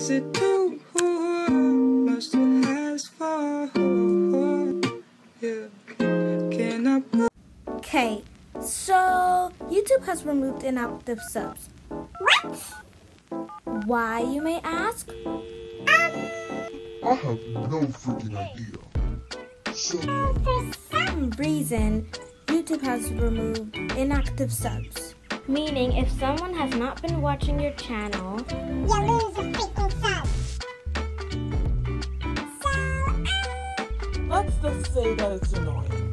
Is it too much to ask for? Yeah. Can I put Okay, so YouTube has removed inactive subs. What? Why, you may ask? Um, I have no freaking idea. So, For some some reason, YouTube has removed inactive subs. Meaning, if someone has not been watching your channel, Let's just say that it's annoying.